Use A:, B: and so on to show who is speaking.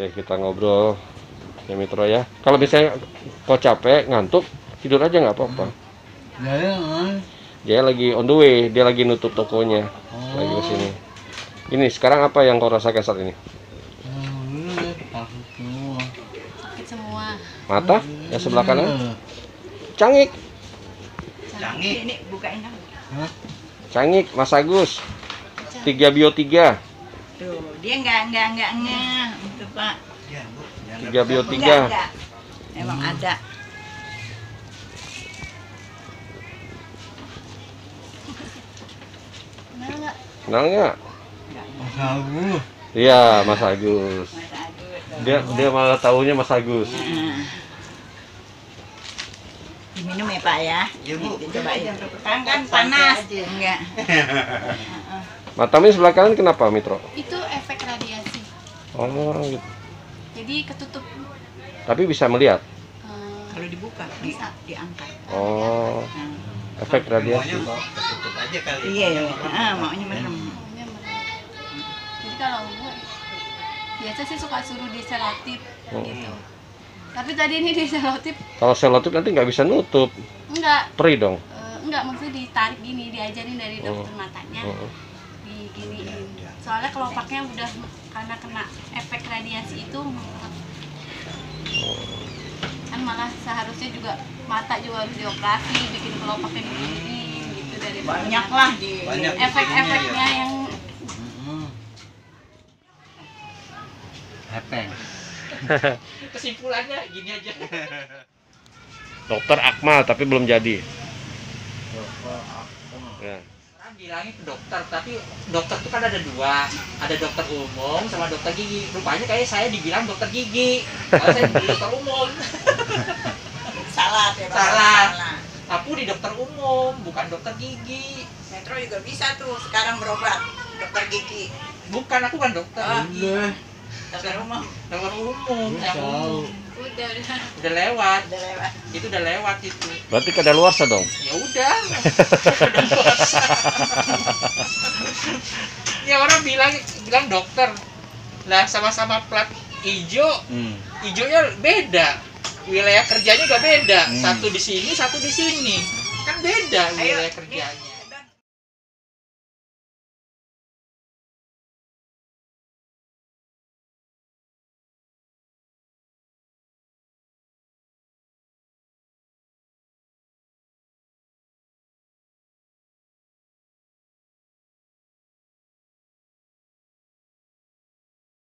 A: Oke, kita ngobrol ya Mitro ya. Kalau misalnya kau capek, ngantuk, tidur aja nggak apa-apa.
B: Ya, ya.
A: Dia lagi on the way, dia lagi nutup tokonya, lagi ke sini. Ini sekarang apa yang kau rasakan saat ini?
B: Oh,
C: sakit semua
A: Mata? Yang sebelah kanan?
B: Iya.
A: Cangik,
D: Canggih.
C: ini bukain
A: cangik, Mas Agus. Tiga bio tiga,
C: tuh dia nggak nggak nggak nggak itu pak
D: Ya, Bu. Jangan
A: tiga bio tiga.
C: emang ada Kenal nggak?
B: Mas Agus.
A: Iya, Mas Agus. Dia dia malah tahunya Mas Agus.
C: Nah. Diminum ya Pak ya.
D: Iya, Bu.
C: Nih, Dicobain. Kan kan panas. Enggak.
A: Matamu yang sebelah kanan kenapa, Mitro?
E: itu efek radiasi
A: Oh, gitu.
E: jadi ketutup
A: Tapi bisa melihat.
E: eh,
C: Kalau dibuka, di,
E: Bisa.
C: diangkat.
A: Oh,
C: Nah.
A: efek
D: Maunya
A: radiasi.
D: kok ketutup aja kali.
C: Iya, iya. Ah, maunya merem.
E: maunya merem. jadi kalau gue biasa sih suka suruh di selotip
A: Oh.
E: gitu tapi tadi ini di selotip
A: Kalau selotip nanti nggak bisa nutup,
E: enggak
A: perih dong.
E: eh, enggak maksudnya ditarik gini diajarin dari
A: Oh.
E: dokter matanya
A: Oh,
E: diginiin soalnya kelopaknya udah karena kena efek radiasi itu kan malah seharusnya juga mata juga harus dioperasi bikin kelopaknya diginiin gitu dari
C: Banyak lah di
D: Banyak.
E: efek-efeknya yang
B: Hmm. Hepeng.
F: kesimpulannya gini aja
A: Dokter Akmal tapi belum jadi. Ya.
F: Orang bilangnya ke dokter tapi dokter tuh kan ada dua ada dokter umum sama dokter gigi rupanya kayak saya dibilang dokter gigi kalau saya di dokter umum
C: salah ya Pak.
F: Salah. aku di dokter umum bukan dokter gigi
C: Metro juga bisa tuh sekarang berobat dokter gigi.
F: bukan aku kan dokter
C: Ah.
F: gigi
B: Udah.
C: Dokter umum
F: dokter umum
B: Udah
F: yang umum
E: udah udah
F: lewat
C: udah lewat.
F: itu udah lewat itu
A: Berarti kada luar dong.
F: ya udah. ya orang bilang bilang dokter. Lah sama-sama plat hijau
B: Hmm.
F: hijaunya beda. Wilayah kerjanya juga beda.
B: Hmm.
F: satu di sini satu di sini. Kan beda
C: Ayo,
F: wilayah kerjanya